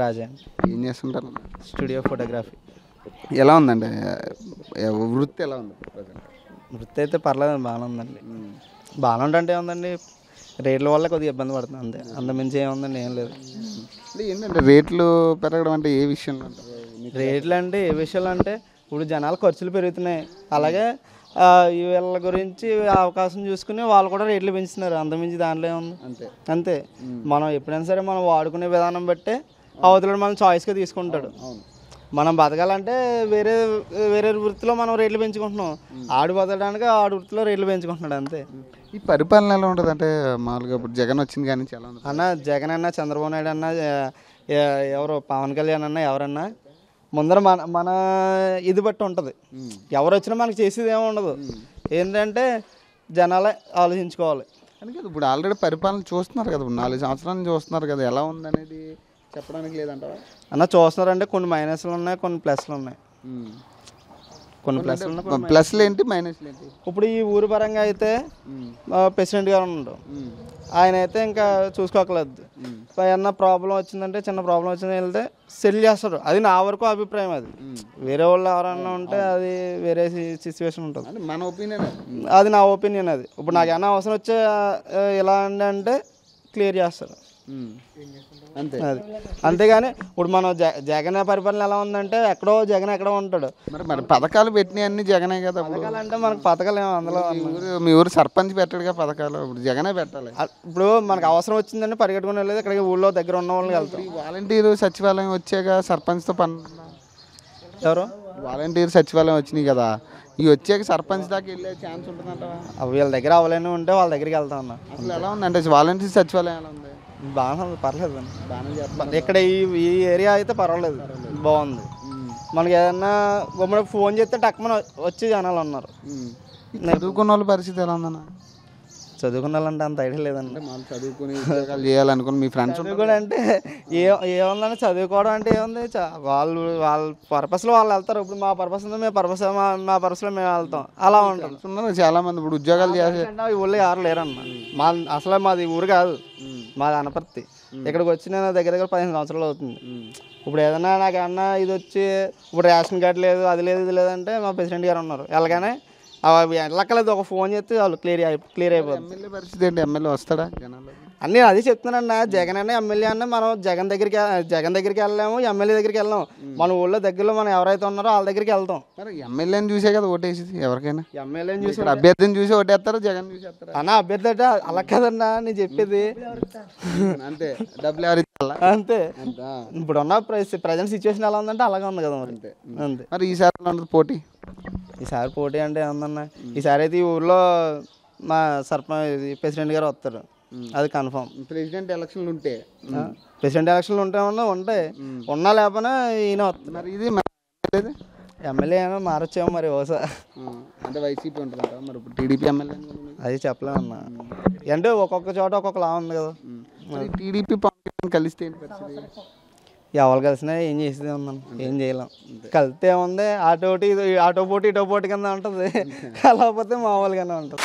రాజా. ఏం చేస్తుంటారు? Studio photography. ఎలా ఉందండి? వృత్తి ఎలా ఉంది వృత్తి అయితే పర్లేదు బాగానే ఉందండి. బాగానే ఉంటే ఏముందండి? రేట్ల వల్ల కొద్దిగా ఇబ్బంది పడుతుంది అంతే. అంతమించి ఏముందండి ఏం లేదు. ఏంటంటే రేట్లు పెరగడం అంటే ఏ విషయంలో రేట్లు అంటే ఏ విషయాలు అంటే ఇప్పుడు జనాలు ఖర్చులు పెరుగుతున్నాయి. అలాగే వీళ్ళ గురించి అవకాశం చూసుకుని వాళ్ళు కూడా రేట్లు పెంచుతున్నారు. అంతమించి దాంట్లో ఏముంది? అంతే. అంతే. మనం ఎప్పుడైనా సరే మనం వాడుకునే విధానం బట్టే అవతల మనం చాయిస్గా తీసుకుంటాడు. మనం బతకాలంటే వేరే వేరే వృత్తిలో మనం రేట్లు పెంచుకుంటున్నాం. ఆడు బతకడానికి ఆడు వృత్తిలో రేట్లు పెంచుకుంటున్నాడు అంతే. ఈ పరిపాలన ఎలా ఉంటుంది? అంటే మామూలుగా ఇప్పుడు జగన్ వచ్చింది కానీ చాలా అన్న జగన్ అన్న చంద్రబాబు నాయుడు అన్న ఎవరు పవన్ కళ్యాణ్ అన్న ఎవరన్నా ముందర మన మన ఇది బట్టి ఉంటుంది. ఎవరు వచ్చినా మనకి చేసేది ఏమి ఉండదు. ఏంటంటే జనాలే ఆలోచించుకోవాలి. కదా ఇప్పుడు ఆల్రెడీ పరిపాలన చూస్తున్నారు కదా నాలుగు సంవత్సరాల చూస్తున్నారు కదా ఎలా ఉంది అనేది చెప్పడానికి లేదంటారా అన్న చూస్తున్నారంటే కొన్ని మైనస్లు ఉన్నాయి కొన్ని ప్లస్లు ఉన్నాయి. కొన్ని ప్లస్లు ఉన్నాయి కొన్ని ప్లస్లు ఏంటి మైనస్లు ఏంటి? ఇప్పుడు ఈ ఊరు పరంగా అయితే ప్రెసిడెంట్ గారు ఉన్నాడు. ఆయన అయితే ఇంకా చూసుకోకలేదు. ఏమన్నా ప్రాబ్లం వచ్చిందంటే చిన్న ప్రాబ్లం వచ్చిందని వెళ్తే సెల్ చేస్తాడు. అది నా వరకు అభిప్రాయం అది. వేరే వాళ్ళు ఎవరన్నా ఉంటే అది వేరే సిచ్యువేషన్ ఉంటుంది. మన ఒపీనియన్ అది నా ఒపీనియన్ అది. ఇప్పుడు నాకు ఏమైనా అవసరం వచ్చే ఎలా అంటే క్లియర్ చేస్తారు అంతే. అది. అంతేగాని ఇప్పుడు మనం జ జగన్ పరిపాలన ఎలా ఉందంటే ఎక్కడో జగన్ ఎక్కడో ఉంటాడు. మరి మరి పథకాలు పెట్టినవి అన్ని జగనే కదా పథకాలు అంటే మనకు పథకాలు ఏమో అందులో మీ ఊరు మీ ఊరు సర్పంచ్ పెట్టాడుగా పథకాలు ఇప్పుడు జగనే పెట్టాలి. ఇప్పుడు మనకు అవసరం వచ్చిందంటే పరిగెట్టుకుని వెళ్ళేది ఇక్కడికి ఊళ్ళో దగ్గర ఉన్న వాళ్ళకి వెళ్తాం. ఈ వాలంటీర్ సచివాలయం వచ్చాక సర్పంచ్తో పని ఎవరు? వాలంటీర్ సచివాలయం వచ్చినాయి కదా. ఈ వచ్చాక సర్పంచ్ దాకా వెళ్ళే ఛాన్స్ ఉంటుందంటవా? అవి వీళ్ళ దగ్గర అవ్వలేని ఉంటే వాళ్ళ దగ్గరికి వెళ్తా ఉన్నా. అసలు ఎలా ఉంది? అంటే వాలంటీర్ సచివాలయం ఎలా ఉంది? బాగానే ఉంది పర్లేదు బాగానే చేస్తున్నారు. ఇక్కడ ఈ ఈ ఏరియా అయితే పర్వాలేదు. బాగుంది. మనకి ఏదన్నా గుమ్మడి ఫోన్ చేస్తే టక్మన వచ్చి జనాలు ఉన్నారు చదువుకున్న వాళ్ళ పరిస్థితి ఎలా ఉందన్న? చదువుకున్న వాళ్ళంటే అంత ఐడియా లేదండి. చదువుకుని ఉద్యోగాలు చేయాలనుకుని మీ ఫ్రెండ్స్ చదువుకోవడం అంటే ఏ ఏముందని చదువుకోవడం అంటే ఏముంది? చ- వాళ్ళు వాళ్ళ పర్పస్లో వాళ్ళు వెళ్తారు. ఇప్పుడు మా పర్పస్ ఉంది మేము పర్పస్ మా మా పర్పస్లో మేము వెళ్తాం. అలా ఉంటుంది. ఉన్నారు చాలా మంది ఇప్పుడు ఉద్యోగాలు చేసే అంటే ఈ ఊళ్ళో ఎవరు లేరన్న మా అసలు మాది ఊరు కాదు. మాది అనపర్తి. ఇక్కడికి వచ్చి నేను దగ్గర దగ్గర పదిహేను సంవత్సరాలు అవుతుంది. ఇప్పుడు ఏదైనా నాకు అన్న ఇది వచ్చి ఇప్పుడు రేషన్ కార్డు లేదు అది లేదు ఇది లేదంటే మా ప్రెసిడెంట్ గారు ఉన్నారు. వెళ్ళగానే అవి వెళ్ళక్కలేదు ఒక ఫోన్ చేస్తే వాళ్ళు క్లియర్ అయి క్లియర్ అయిపోతుంది ఎమ్మెల్యే పరిస్థితి ఏంటి? ఎమ్మెల్యే వస్తాడా జనాలు? అన్నీ అదే చెప్తున్నానన్న. జగన్ అన్న ఎమ్మెల్యే అన్న మనం జగన్ దగ్గరికి జగన్ దగ్గరికి వెళ్ళాము ఎమ్మెల్యే దగ్గరికి వెళ్ళాము మన ఊళ్ళో దగ్గరలో మనం ఎవరైతే ఉన్నారో వాళ్ళ దగ్గరికి వెళ్తాం. మరి ఎమ్మెల్యేని చూసే కదా ఓటేసేది ఎవరికైనా? ఎమ్మెల్యేని చూసి అభ్యర్థిని చూసి ఓటేస్తారా? జగన్ చూసేస్తారా అన్న అభ్యర్థి అంటే అలా కదన్నా నేను చెప్పేది. అంతే. డబ్బులు ఎవరు అంతే. ఇప్పుడు ఉన్న ప్రజెంట్ సిచ్యువేషన్ ఎలా ఉందంటే అలాగే ఉంది కదా మరి. అంతే. మరి ఈసారి పోటీ? ఈసారి పోటీ అంటే ఏమన్నా ఈసారి అయితే ఈ ఊర్లో మా సర్పంచ్ ప్రెసిడెంట్ గారు వస్తారు. అది కన్ఫర్మ్ ప్రెసిడెంట్ ఎలక్షన్లు ఉంటే. ప్రెసిడెంట్ ఎలక్షన్లు ఉంటే ఉన్నా ఉంటాయి. ఉన్నా లేకపోయినా ఈయన వస్తారు. మరి ఇది? ఎమ్మెల్యే ఏమో మారొచ్చేమో మరి ఓసా. అంటే వైసీపీ ఉంటుందంట మరి ఇప్పుడు టీడీపీ ఎమ్మెల్యే అది చెప్పలేమన్నా అంటే ఒక్కొక్క చోట ఒక్కొక్కలా ఉంది కదా. మరి టీడీపీ పవన్ కలిస్తే ఎవరు కలిసినా ఏం చేసేది ఉందన్న ఏం చేయలేం. కలిస్తే ఏముంది? ఆటో ఒకటి ఆటో పోటీ ఇటో పోటీ కింద ఉంటుంది. కలవకపోతే మామూలుగానే ఉంటుంది.